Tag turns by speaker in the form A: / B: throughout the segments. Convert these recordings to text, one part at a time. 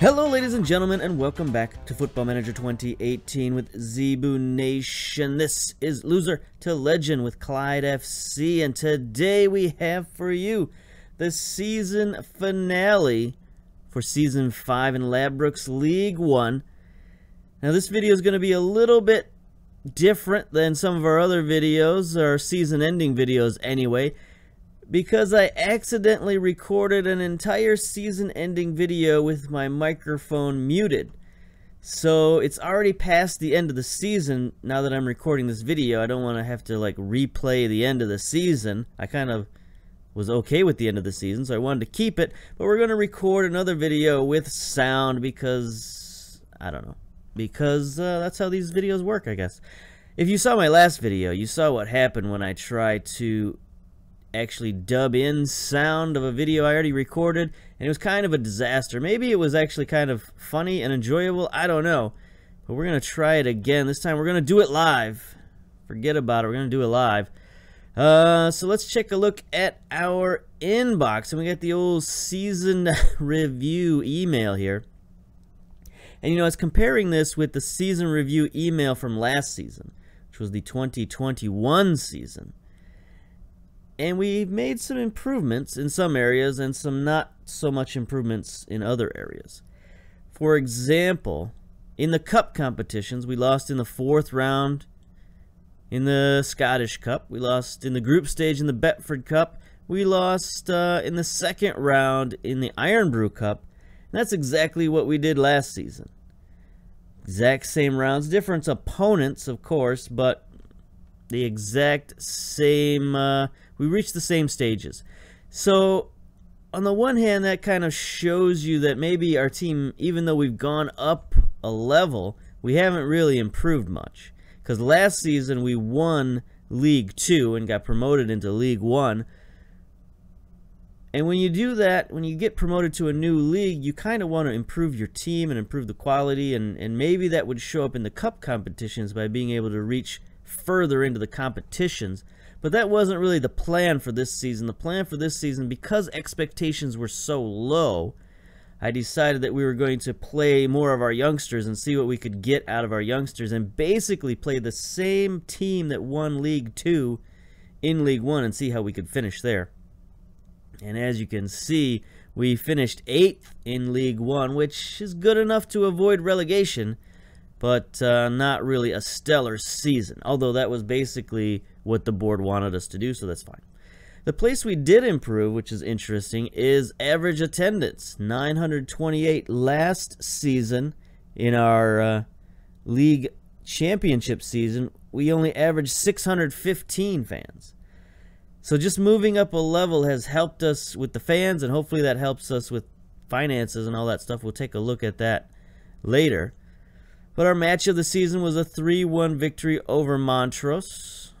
A: Hello, ladies and gentlemen, and welcome back to Football Manager 2018 with Zebu Nation. This is Loser to Legend with Clyde FC, and today we have for you the season finale for Season 5 in Ladbrokes League 1. Now, this video is going to be a little bit different than some of our other videos, our season-ending videos anyway, because I accidentally recorded an entire season ending video with my microphone muted. So it's already past the end of the season now that I'm recording this video. I don't want to have to like replay the end of the season. I kind of was okay with the end of the season, so I wanted to keep it. But we're going to record another video with sound because, I don't know, because uh, that's how these videos work, I guess. If you saw my last video, you saw what happened when I tried to actually dub in sound of a video I already recorded, and it was kind of a disaster. Maybe it was actually kind of funny and enjoyable, I don't know. But we're going to try it again. This time we're going to do it live. Forget about it, we're going to do it live. Uh, so let's check a look at our inbox. And we got the old season review email here. And you know, I was comparing this with the season review email from last season, which was the 2021 season. And we've made some improvements in some areas and some not so much improvements in other areas. For example, in the cup competitions, we lost in the fourth round in the Scottish Cup. We lost in the group stage in the Betfred Cup. We lost uh, in the second round in the Irn-Bru Cup. And that's exactly what we did last season. Exact same rounds, different opponents, of course, but the exact same uh, we reach the same stages. So, on the one hand, that kind of shows you that maybe our team, even though we've gone up a level, we haven't really improved much. Because last season we won League 2 and got promoted into League 1. And when you do that, when you get promoted to a new league, you kind of want to improve your team and improve the quality. And, and maybe that would show up in the cup competitions by being able to reach further into the competitions but that wasn't really the plan for this season. The plan for this season, because expectations were so low, I decided that we were going to play more of our youngsters and see what we could get out of our youngsters and basically play the same team that won League 2 in League 1 and see how we could finish there. And as you can see, we finished 8th in League 1, which is good enough to avoid relegation, but uh, not really a stellar season. Although that was basically what the board wanted us to do, so that's fine. The place we did improve, which is interesting, is average attendance. 928 last season in our uh, league championship season. We only averaged 615 fans. So just moving up a level has helped us with the fans, and hopefully that helps us with finances and all that stuff. We'll take a look at that later. But our match of the season was a 3-1 victory over Montrose.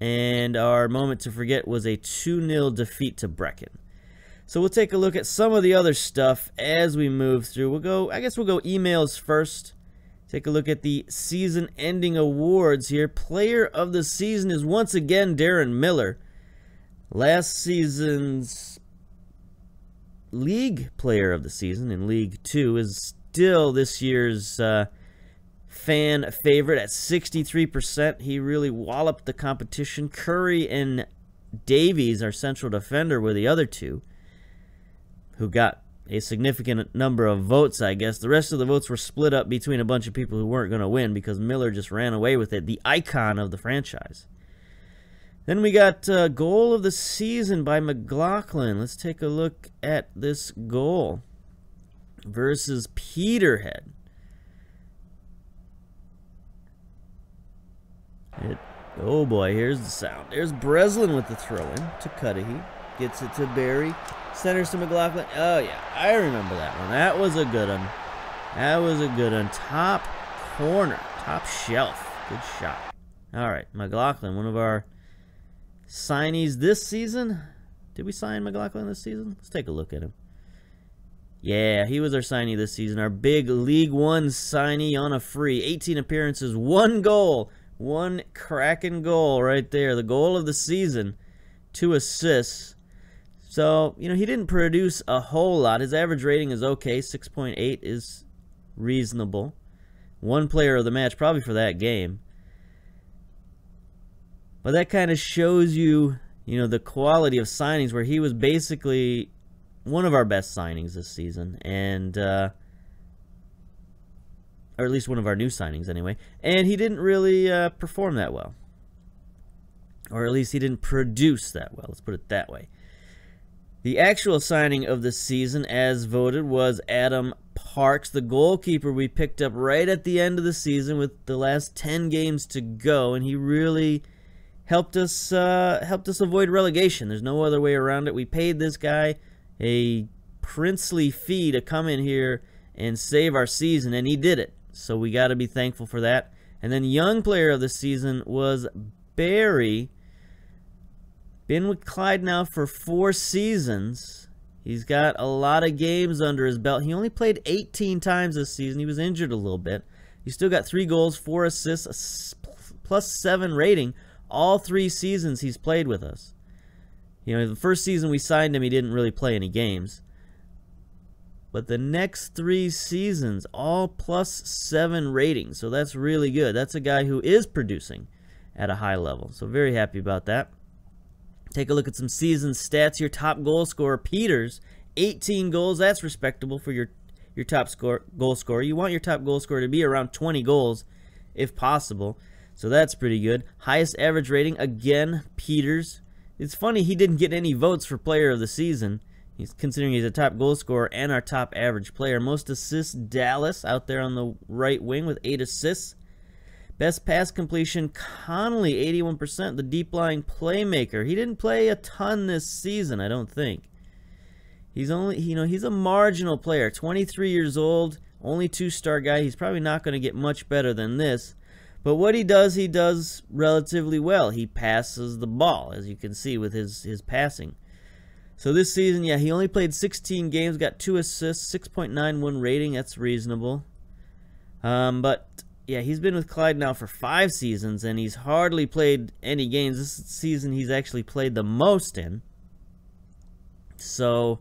A: And our moment to forget was a 2-0 defeat to Brechin. So we'll take a look at some of the other stuff as we move through. We'll go, I guess we'll go emails first. Take a look at the season ending awards here. Player of the season is once again Darren Miller. Last season's league player of the season in League 2 is still this year's uh, fan favorite at 63%. He really walloped the competition. Curry and Davies, our central defender, were the other two who got a significant number of votes, I guess. The rest of the votes were split up between a bunch of people who weren't going to win because Miller just ran away with it, the icon of the franchise. Then we got uh, goal of the season by McLaughlin. Let's take a look at this goal versus Peterhead. It, oh boy, here's the sound. There's Breslin with the throw-in to Cudahy. Gets it to Barry. Centers to McLaughlin. Oh, yeah. I remember that one. That was a good one. That was a good one. Top corner. Top shelf. Good shot. All right. McLaughlin, one of our signees this season. Did we sign McLaughlin this season? Let's take a look at him. Yeah, he was our signee this season. Our big League One signee on a free. 18 appearances, one goal. One cracking goal right there. The goal of the season. Two assists. So, you know, he didn't produce a whole lot. His average rating is okay. 6.8 is reasonable. One player of the match, probably for that game. But that kind of shows you, you know, the quality of signings where he was basically one of our best signings this season. And, uh, or at least one of our new signings anyway. And he didn't really uh, perform that well. Or at least he didn't produce that well. Let's put it that way. The actual signing of the season, as voted, was Adam Parks, the goalkeeper we picked up right at the end of the season with the last 10 games to go. And he really helped us uh, helped us avoid relegation. There's no other way around it. We paid this guy a princely fee to come in here and save our season, and he did it. So we got to be thankful for that. And then young player of the season was Barry. Been with Clyde now for four seasons. He's got a lot of games under his belt. He only played 18 times this season. He was injured a little bit. He still got three goals, four assists, plus seven rating. All three seasons he's played with us. You know, the first season we signed him, he didn't really play any games. But the next three seasons, all plus seven ratings. So that's really good. That's a guy who is producing at a high level. So very happy about that. Take a look at some season stats. Your top goal scorer, Peters, 18 goals. That's respectable for your, your top score, goal scorer. You want your top goal scorer to be around 20 goals if possible. So that's pretty good. Highest average rating, again, Peters. It's funny he didn't get any votes for player of the season. He's considering he's a top goal scorer and our top average player. Most assists, Dallas out there on the right wing with eight assists. Best pass completion, Connolly, 81%, the deep lying playmaker. He didn't play a ton this season, I don't think. He's only, you know, he's a marginal player, 23 years old, only two-star guy. He's probably not going to get much better than this. But what he does, he does relatively well. He passes the ball, as you can see with his, his passing. So this season, yeah, he only played 16 games, got two assists, 6.91 rating. That's reasonable. Um, but yeah, he's been with Clyde now for five seasons, and he's hardly played any games. This season, he's actually played the most in. So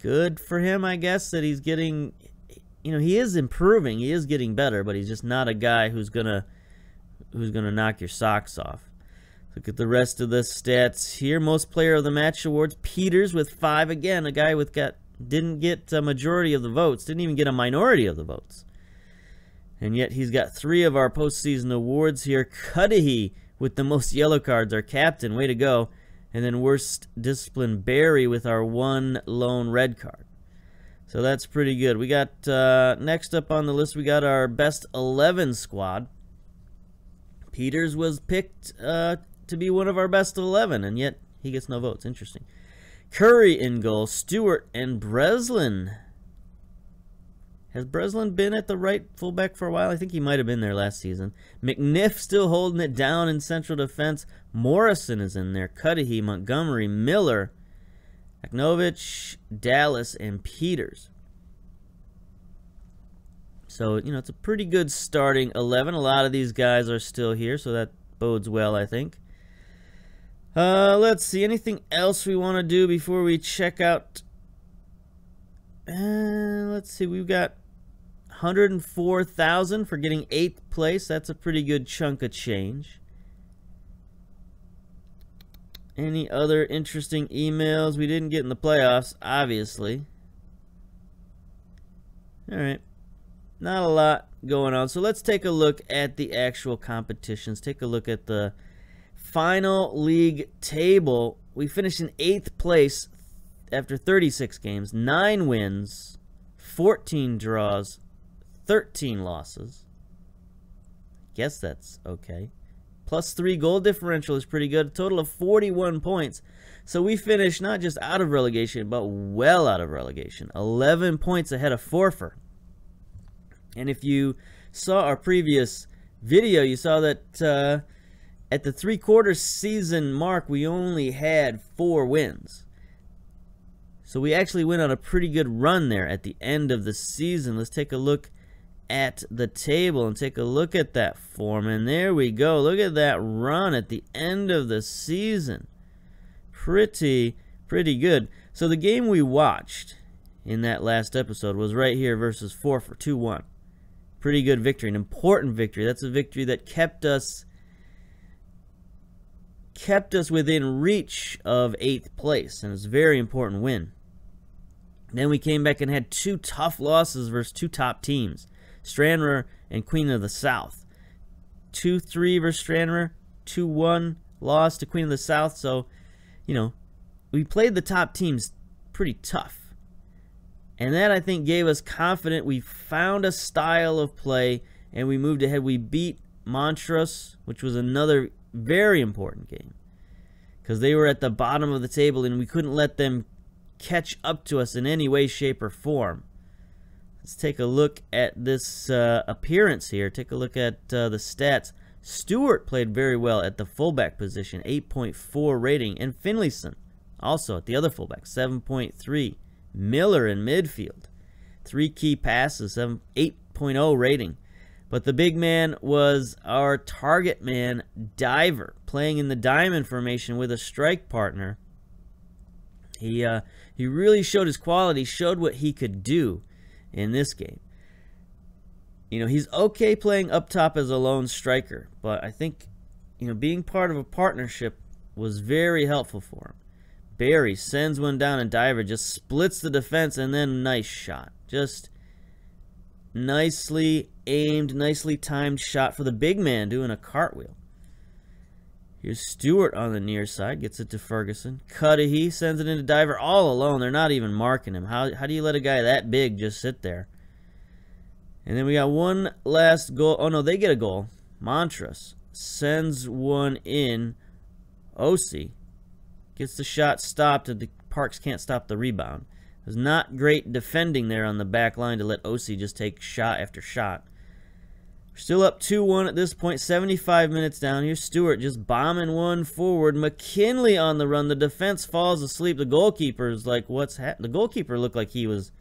A: good for him, I guess, that he's getting. You know, he is improving. He is getting better, but he's just not a guy who's gonna who's gonna knock your socks off. Look at the rest of the stats here. Most player of the match awards. Peters with five. Again, a guy with got didn't get a majority of the votes. Didn't even get a minority of the votes. And yet he's got three of our postseason awards here. Cudahy with the most yellow cards, our captain. Way to go. And then worst discipline Barry with our one lone red card. So that's pretty good. We got uh, next up on the list, we got our best 11 squad. Peters was picked uh, to be one of our best of 11, and yet he gets no votes. Interesting. Curry in goal. Stewart and Breslin. Has Breslin been at the right fullback for a while? I think he might have been there last season. McNiff still holding it down in central defense. Morrison is in there. Cudahy, Montgomery, Miller, Aknovich, Dallas, and Peters. So, you know, it's a pretty good starting 11. A lot of these guys are still here, so that bodes well, I think. Uh, let's see. Anything else we want to do before we check out? Uh, let's see. We've got 104,000 for getting eighth place. That's a pretty good chunk of change. Any other interesting emails? We didn't get in the playoffs, obviously. All right. Not a lot going on. So let's take a look at the actual competitions. Take a look at the final league table, we finished in eighth place after 36 games, nine wins, 14 draws, 13 losses. Guess that's okay. Plus three goal differential is pretty good. A total of 41 points. So we finished not just out of relegation, but well out of relegation. 11 points ahead of Forfar. And if you saw our previous video, you saw that uh, at the three quarter season mark, we only had four wins. So we actually went on a pretty good run there at the end of the season. Let's take a look at the table and take a look at that form. And there we go. Look at that run at the end of the season. Pretty, pretty good. So the game we watched in that last episode was right here versus Forfar 2 1. Pretty good victory, an important victory. That's a victory that kept us kept us within reach of eighth place, and it's a very important win. Then we came back and had two tough losses versus two top teams, Stranraer and Queen of the South. 2 3 versus Stranraer, 2 1 loss to Queen of the South. So, you know, we played the top teams pretty tough. And that, I think, gave us confidence. We found a style of play and we moved ahead. We beat Montrose, which was another very important game because they were at the bottom of the table and we couldn't let them catch up to us in any way, shape, or form. Let's take a look at this uh, appearance here. Take a look at uh, the stats. Stewart played very well at the fullback position, 8.4 rating, and Finlayson also at the other fullback, 7.3. Miller in midfield, three key passes, 8.0 rating. But the big man was our target man, Diver, playing in the diamond formation with a strike partner. He uh, he really showed his quality, showed what he could do in this game. You know, he's okay playing up top as a lone striker, but I think you know being part of a partnership was very helpful for him. Barry sends one down and Diver just splits the defense and then nice shot. Just nicely aimed, nicely timed shot for the big man doing a cartwheel. Here's Stewart on the near side, gets it to Ferguson. Cudahy sends it into Diver all alone. They're not even marking him. How, how do you let a guy that big just sit there? And then we got one last goal. Oh, no, they get a goal. Montrose sends one in. Osi gets the shot stopped, the Parks can't stop the rebound. It was not great defending there on the back line to let Osi just take shot after shot. Still up 2-1 at this point, 75 minutes down. here. Stewart just bombing one forward. McKinley on the run. The defense falls asleep. The goalkeeper is like, what's happening? The goalkeeper looked like he was,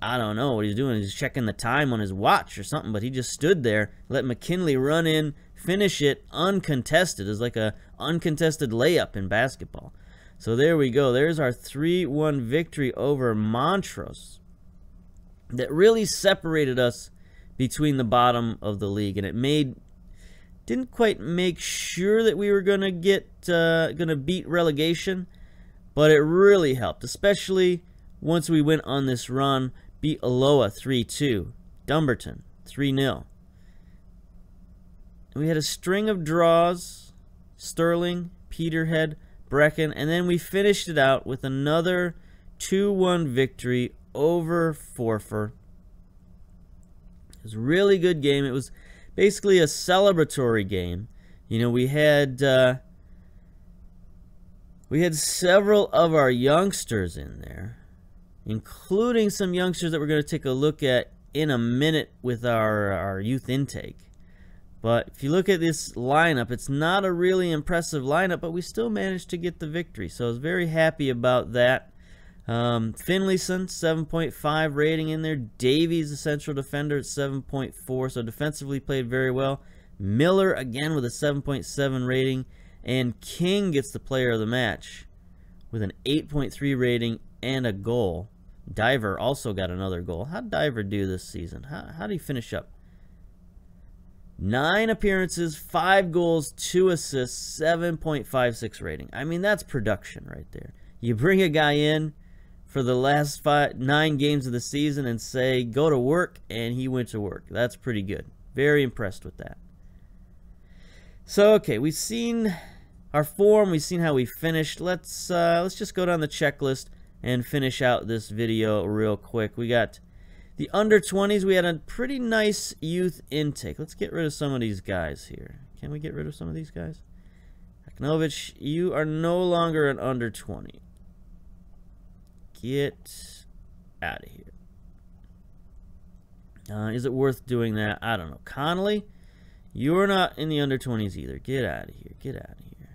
A: I don't know what he's doing. He's checking the time on his watch or something, but he just stood there, let McKinley run in, finish it uncontested. It's like a uncontested layup in basketball. So there we go. There's our 3-1 victory over Montrose that really separated us between the bottom of the league, and it made didn't quite make sure that we were gonna get uh, gonna beat relegation, but it really helped, especially once we went on this run. Beat Alloa 3-2, Dumbarton 3-0. We had a string of draws, Stirling, Peterhead, Brechin, and then we finished it out with another 2-1 victory over Forfar. It was a really good game. It was basically a celebratory game. You know, we had uh, we had several of our youngsters in there, including some youngsters that we're going to take a look at in a minute with our our youth intake. But if you look at this lineup, it's not a really impressive lineup, but we still managed to get the victory. So I was very happy about that. Um, Finlayson, 7.5 rating in there. Davies, the central defender, at 7.4. So defensively played very well. Miller, again, with a 7.7 rating. And King gets the player of the match with an 8.3 rating and a goal. Diver also got another goal. How did Diver do this season? How, how did he finish up? Nine appearances, five goals, two assists, 7.56 rating. I mean, that's production right there. You bring a guy in for the last five, nine games of the season and say, go to work, and he went to work. That's pretty good. Very impressed with that. So, okay, we've seen our form. We've seen how we finished. Let's, uh, let's just go down the checklist and finish out this video real quick. We got the under 20s, we had a pretty nice youth intake. Let's get rid of some of these guys here. Can we get rid of some of these guys? Aknovich, you are no longer an under 20. Get out of here. Uh, is it worth doing that? I don't know. Connolly, you're not in the under 20s either. Get out of here. Get out of here.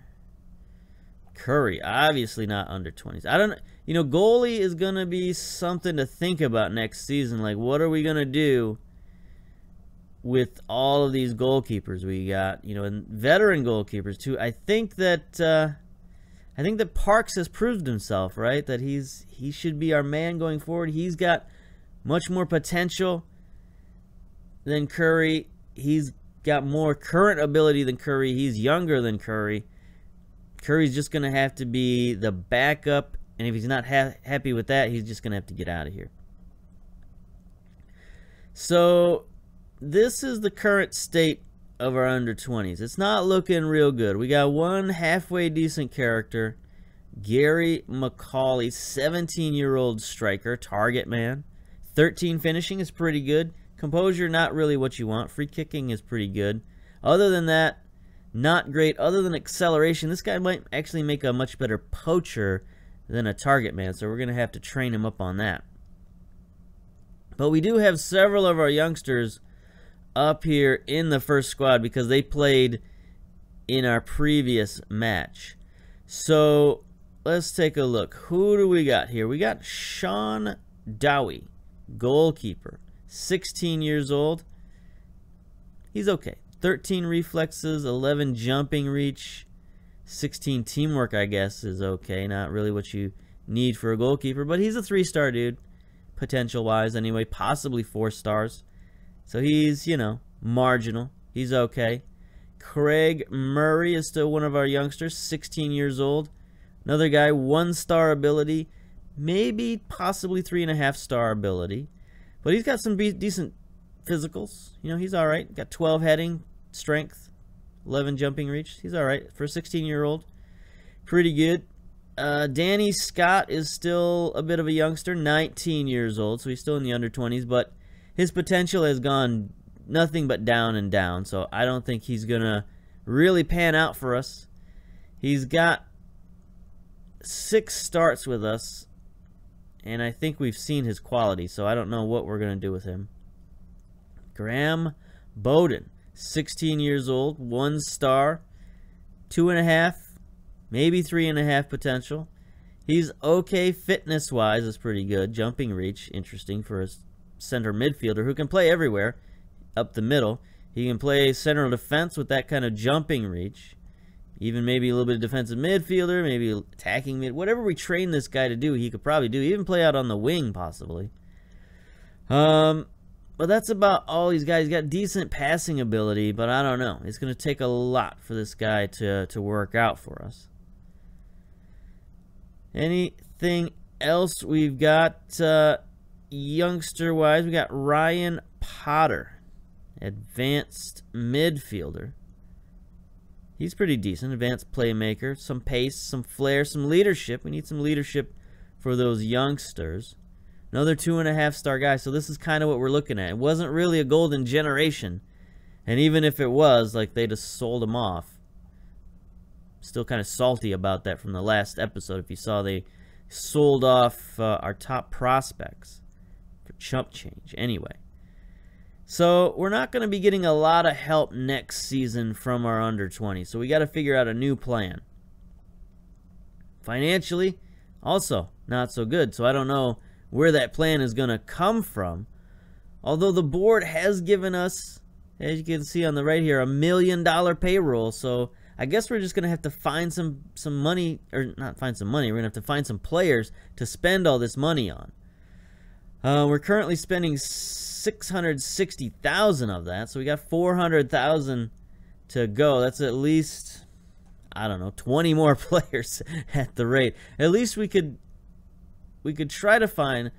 A: Curry, obviously not under 20s. I don't you know, goalie is going to be something to think about next season. Like, what are we going to do with all of these goalkeepers we got? You know, and veteran goalkeepers, too. I think that, uh, I think that Parks has proved himself, right? That he's he should be our man going forward. He's got much more potential than Curry. He's got more current ability than Curry. He's younger than Curry. Curry's just going to have to be the backup, and if he's not ha- happy with that, he's just going to have to get out of here. So, this is the current state of our under 20s. It's not looking real good. We got one halfway decent character, Gary McAuley, 17 year old striker, target man. 13 finishing is pretty good. Composure, not really what you want. Free kicking is pretty good. Other than that, not great. Other than acceleration, this guy might actually make a much better poacher than a target man, so we're going to have to train him up on that. But we do have several of our youngsters up here in the first squad because they played in our previous match. So let's take a look. Who do we got here? We got Sean Dowie, goalkeeper, 16 years old. He's okay. 13 reflexes, 11 jumping reach, 16 teamwork, I guess, is okay. Not really what you need for a goalkeeper, but he's a three star dude, potential wise, anyway, possibly four stars. So he's, you know, marginal. He's okay. Craig Murray is still one of our youngsters, 16 years old. Another guy, one star ability, maybe possibly three and a half star ability. But he's got some decent physicals. You know, he's all right. Got 12 heading, strength, 11 jumping reach. He's all right for a 16 year old. Pretty good. Uh, Danny Scott is still a bit of a youngster, 19 years old, so he's still in the under 20s, but his potential has gone nothing but down and down. So I don't think he's going to really pan out for us. He's got six starts with us, and I think we've seen his quality, so I don't know what we're going to do with him. Graham Bowden, 16 years old, one star, two and a half, maybe three and a half potential. He's okay fitness wise, is pretty good. Jumping reach, interesting for a center midfielder who can play everywhere up the middle. He can play center defense with that kind of jumping reach. Even maybe a little bit of defensive midfielder, maybe attacking mid. Whatever we train this guy to do, he could probably do. Even play out on the wing, possibly. Um, but that's about all these guys. He's got decent passing ability, but I don't know. It's going to take a lot for this guy to, to work out for us. Anything else we've got? Uh, youngster wise, we got Ryan Potter, advanced midfielder. He's pretty decent, advanced playmaker, some pace, some flair, some leadership. We need some leadership for those youngsters. Another two and a half star guy. So this is kind of what we're looking at. It wasn't really a golden generation. And even if it was, like they just sold him off. Still kind of salty about that from the last episode. If you saw, they sold off uh, our top prospects chump change anyway. So we're not going to be getting a lot of help next season from our under 20. So we got to figure out a new plan. Financially, also not so good. So I don't know where that plan is going to come from. Although the board has given us, as you can see on the right here, a million dollar payroll. So I guess we're just going to have to find some, some money, or not find some money, we're going to have to find some players to spend all this money on. Uh, we're currently spending 660,000 of that, so we got 400,000 to go. That's at least I don't know, 20 more players at the rate. At least we could we could try to find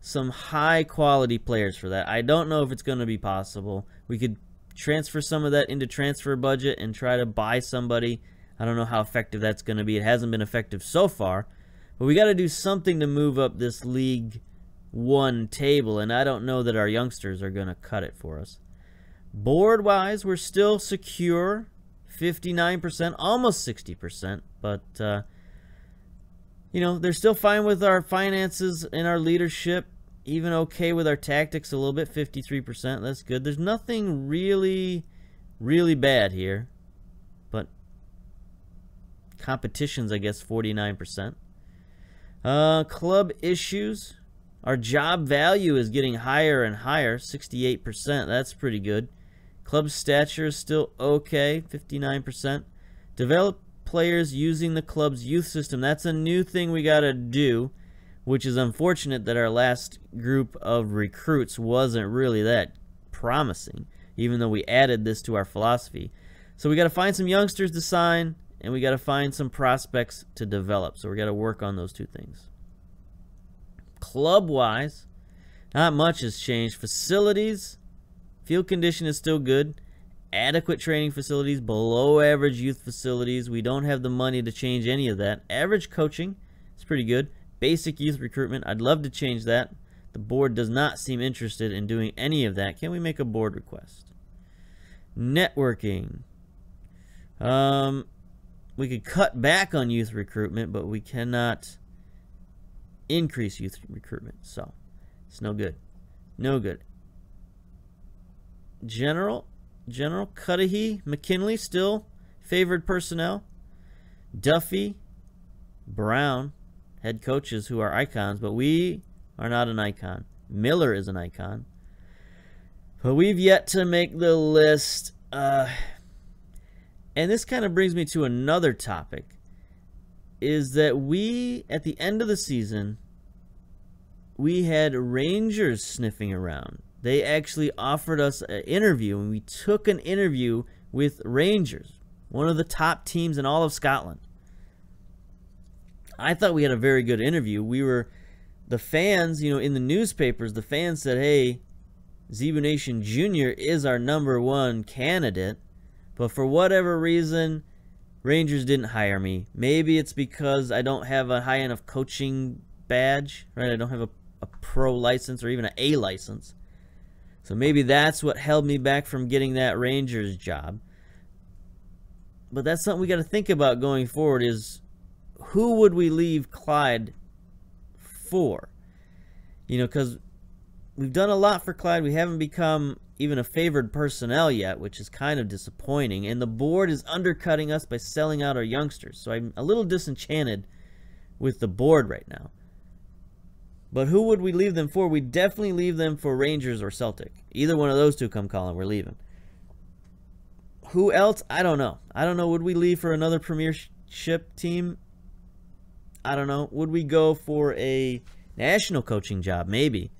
A: some high quality players for that. I don't know if it's going to be possible. We could transfer some of that into transfer budget and try to buy somebody. I don't know how effective that's going to be. It hasn't been effective so far. But we got to do something to move up this league one table, and I don't know that our youngsters are going to cut it for us. Board wise, we're still secure 59%, almost 60%, but, uh, you know, they're still fine with our finances and our leadership, even okay with our tactics a little bit, 53%. That's good. There's nothing really, really bad here, but competitions, I guess, 49%. Uh, club issues, our job value is getting higher and higher, 68%. That's pretty good. Club stature is still okay, 59%. Develop players using the club's youth system. That's a new thing we got to do, which is unfortunate that our last group of recruits wasn't really that promising, even though we added this to our philosophy. So we got to find some youngsters to sign, and we got to find some prospects to develop. So we got to work on those two things. Club wise, not much has changed. Facilities, field condition is still good. Adequate training facilities, below average youth facilities. We don't have the money to change any of that. Average coaching is pretty good. Basic youth recruitment, I'd love to change that. The board does not seem interested in doing any of that. Can we make a board request? Networking. Um, we could cut back on youth recruitment, but we cannot increase youth recruitment. So it's no good. No good. General, General Cudahy, McKinley still favored personnel. Duffy, Brown, head coaches who are icons, but we are not an icon. Miller is an icon. But we've yet to make the list. Uh, and this kind of brings me to another topic is that we, at the end of the season, we had Rangers sniffing around. They actually offered us an interview, and we took an interview with Rangers, one of the top teams in all of Scotland. I thought we had a very good interview. We were, the fans, you know, in the newspapers, the fans said, hey, Zebu Nation Jr. is our number one candidate. But for whatever reason, Rangers didn't hire me. Maybe it's because I don't have a high enough coaching badge, right? I don't have a, a pro license or even an A license. So maybe that's what held me back from getting that Rangers job. But that's something we got to think about going forward is who would we leave Clyde for? You know, because we've done a lot for Clyde. We haven't become even a favored personnel yet, which is kind of disappointing. And the board is undercutting us by selling out our youngsters. So I'm a little disenchanted with the board right now. But who would we leave them for? We definitely leave them for Rangers or Celtic. Either one of those two come calling, we're leaving. Who else? I don't know. I don't know. Would we leave for another premiership team? I don't know. Would we go for a national coaching job? Maybe.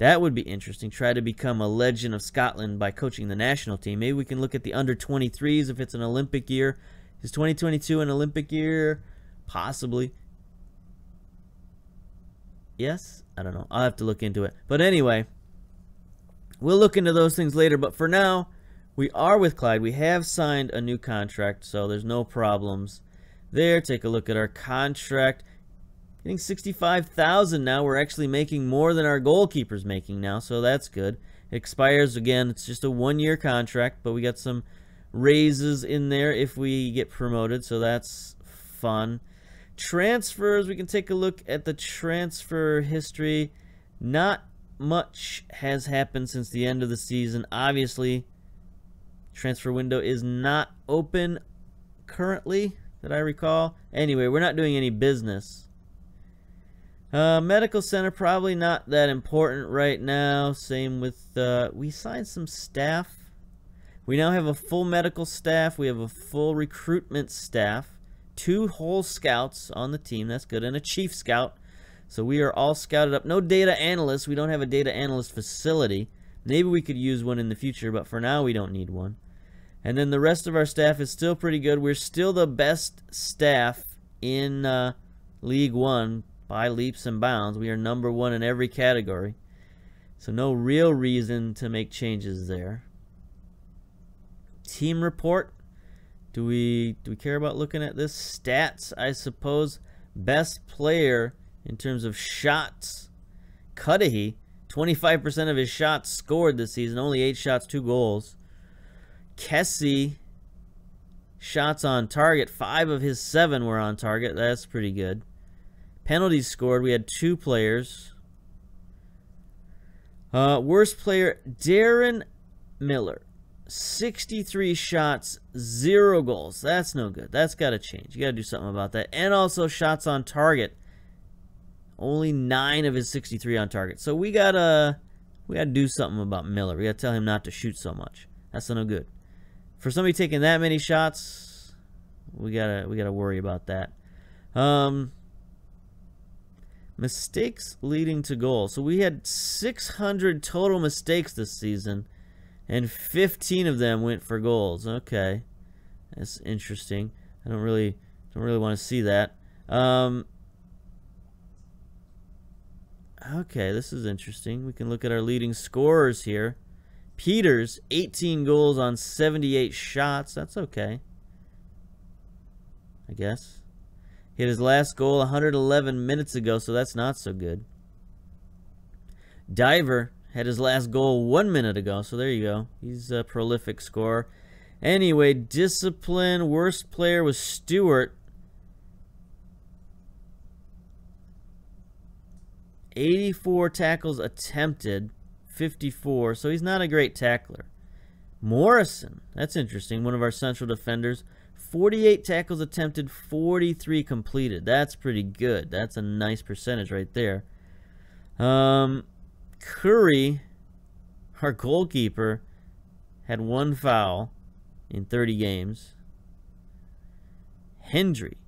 A: That would be interesting. Try to become a legend of Scotland by coaching the national team. Maybe we can look at the under 23s if it's an Olympic year. Is 2022 an Olympic year? Possibly. Yes? I don't know. I'll have to look into it. But anyway, we'll look into those things later. But for now, we are with Clyde. We have signed a new contract, so there's no problems there. Take a look at our contract. Getting 65,000 now. We're actually making more than our goalkeeper's making now, so that's good. It expires again. It's just a one-year contract, but we got some raises in there if we get promoted, so that's fun. Transfers, we can take a look at the transfer history. Not much has happened since the end of the season. Obviously, transfer window is not open currently that I recall. Anyway, we're not doing any business. Uh, medical center, probably not that important right now. Same with, uh, we signed some staff. We now have a full medical staff. We have a full recruitment staff. Two whole scouts on the team. That's good. And a chief scout. So we are all scouted up. No data analysts. We don't have a data analyst facility. Maybe we could use one in the future, but for now we don't need one. And then the rest of our staff is still pretty good. We're still the best staff in uh, League One by leaps and bounds. We are number one in every category. So no real reason to make changes there. Team report. Do we do we care about looking at this? Stats, I suppose. Best player in terms of shots. Cudahy, 25% of his shots scored this season. Only 8 shots, 2 goals. Kessie, shots on target. 5 of his 7 were on target. That's pretty good. Penalties scored, we had two players. Uh, worst player, Darren Miller. 63 shots, zero goals. That's no good. That's got to change. You got to do something about that. And also shots on target. Only nine of his 63 on target. So we gotta we gotta do something about Miller. We gotta tell him not to shoot so much. That's no good. For somebody taking that many shots, we gotta we gotta worry about that. Um, mistakes leading to goals. So we had 600 total mistakes this season, and 15 of them went for goals. Okay, that's interesting. I don't really don't really want to see that. Um, okay, this is interesting. We can look at our leading scorers here. Peters, 18 goals on 78 shots. That's okay. I guess. Hit his last goal 111 minutes ago, so that's not so good. Diver had his last goal one minute ago, so there you go. He's a prolific scorer. Anyway, discipline. Worst player was Stewart. 84 tackles attempted, 54. So he's not a great tackler. Morrison, that's interesting. One of our central defenders. 48 tackles attempted, 43 completed. That's pretty good. That's a nice percentage right there. Um, Curry, our goalkeeper, had one foul in 30 games. Hendry,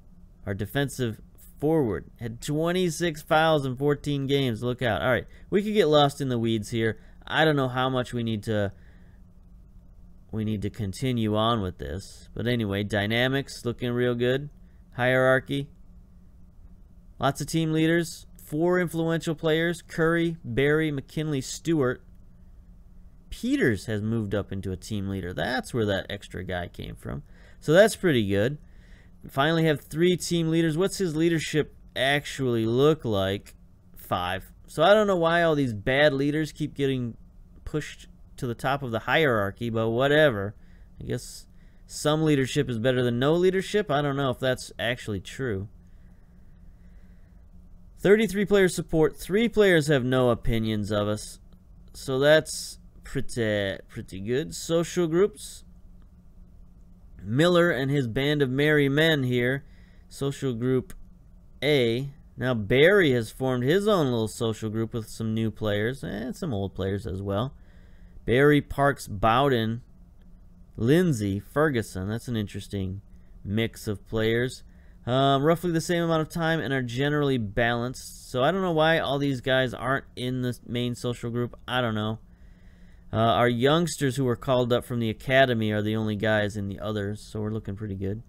A: our defensive forward, had 26 fouls in 14 games. Look out. All right, we could get lost in the weeds here. I don't know how much we need to we need to continue on with this. But anyway, dynamics looking real good. Hierarchy. Lots of team leaders. Four influential players. Curry, Barry, McKinley, Stewart. Peters has moved up into a team leader. That's where that extra guy came from. So that's pretty good. Finally have three team leaders. What's his leadership actually look like? Five. So I don't know why all these bad leaders keep getting pushed to the top of the hierarchy, but whatever. I guess some leadership is better than no leadership. I don't know if that's actually true. 33 players support. Three players have no opinions of us. So that's pretty pretty good. Social groups. Miller and his band of merry men here. Social group A. Now Barry has formed his own little social group with some new players and some old players as well. Barry Parks Bowden, Lindsay Ferguson. That's an interesting mix of players. Um, roughly the same amount of time and are generally balanced. So I don't know why all these guys aren't in the main social group. I don't know. Uh, our youngsters who were called up from the academy are the only guys in the others, so we're looking pretty good.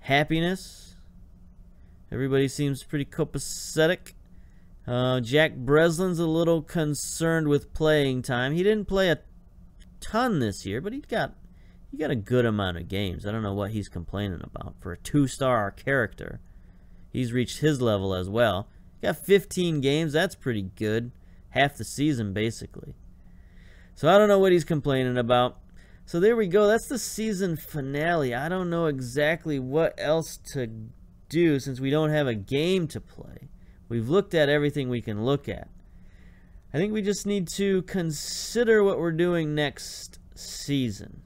A: Happiness. Everybody seems pretty copacetic. Uh, Jack Breslin's a little concerned with playing time. He didn't play a ton this year, but he got he got a good amount of games. I don't know what he's complaining about. For a two-star character, he's reached his level as well. Got 15 games. That's pretty good. Half the season, basically. So I don't know what he's complaining about. So there we go. That's the season finale. I don't know exactly what else to do since we don't have a game to play. We've looked at everything we can look at. I think we just need to consider what we're doing next season.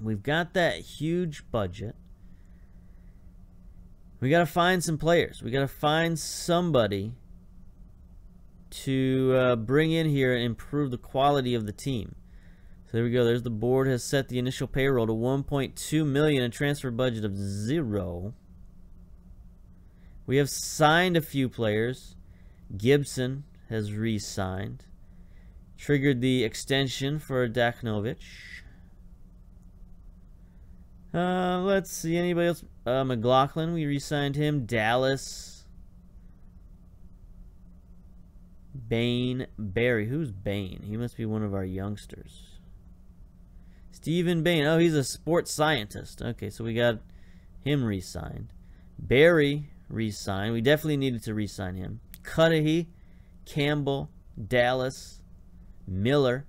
A: We've got that huge budget. We got to find some players. We got to find somebody to uh, bring in here and improve the quality of the team. So there we go. There's the board has set the initial payroll to 1.2 million and transfer budget of zero. We have signed a few players. Gibson has re-signed. Triggered the extension for Daknovich. Uh, let's see. Anybody else? Uh, McLaughlin, we re-signed him. Dallas. Bain Barry. Who's Bain? He must be one of our youngsters. Stephen Bain. Oh, he's a sports scientist. Okay, so we got him re-signed. Barry re-sign. We definitely needed to re-sign him. Cudahy, Campbell, Dallas, Miller,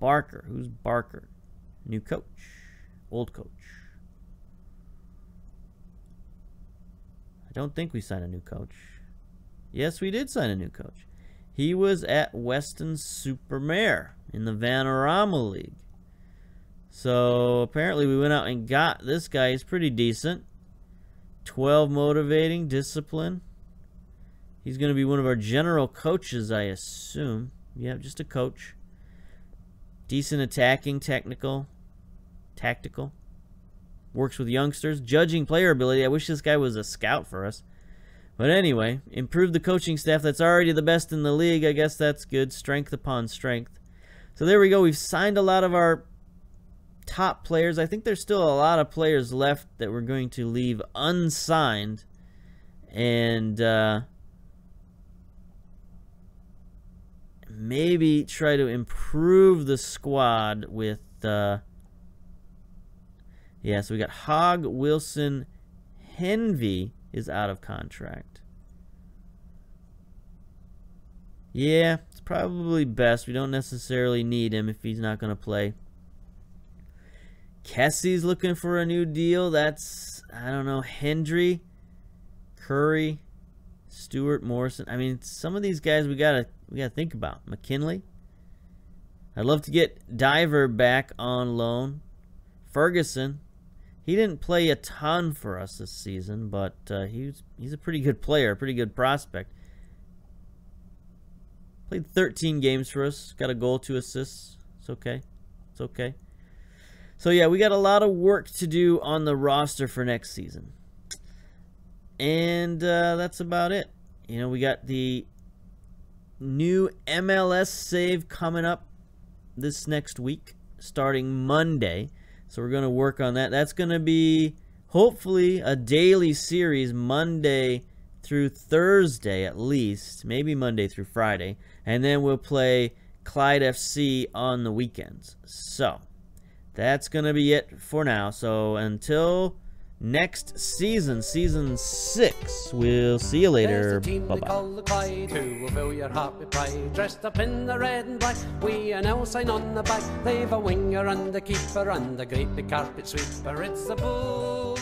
A: Barker. Who's Barker? New coach, old coach. I don't think we signed a new coach. Yes, we did sign a new coach. He was at Weston-super-Mare in the Vanarama League. So apparently we went out and got this guy. He's pretty decent. 12 motivating, discipline. He's going to be one of our general coaches, I assume. Yeah, just a coach. Decent attacking, technical, tactical. works with youngsters, judging player ability. I wish this guy was a scout for us. But anyway, improve the coaching staff that's already the best in the league. I guess that's good. Strength upon strength. So there we go. We've signed a lot of our top players. I think there's still a lot of players left that we're going to leave unsigned. And uh, maybe try to improve the squad with... Uh, yeah, so we got Hog, Wilson, Henvey is out of contract. Yeah, it's probably best. We don't necessarily need him if he's not going to play. Kessie's looking for a new deal. That's, I don't know, Hendry, Curry, Stewart, Morrison. I mean, some of these guys we got to we got to think about. McKinley. I'd love to get Diver back on loan. Ferguson. He didn't play a ton for us this season, but uh, he's he's a pretty good player, a pretty good prospect. Played 13 games for us, got a goal, two assists. It's okay. It's okay. So yeah, we got a lot of work to do on the roster for next season. And uh, that's about it. You know, we got the new MLS save coming up this next week, starting Monday. So we're going to work on that. That's going to be hopefully a daily series Monday through Thursday at least, maybe Monday through Friday. And then we'll play Clyde FC on the weekends. So that's going to be it for now. So until next season, season six, we'll see you later. Bye bye. Who will fill your heart with pride? Dressed up in the red and black, we an L sign on the back. They've a winger and a keeper and a great big carpet sweeper. It's a bully.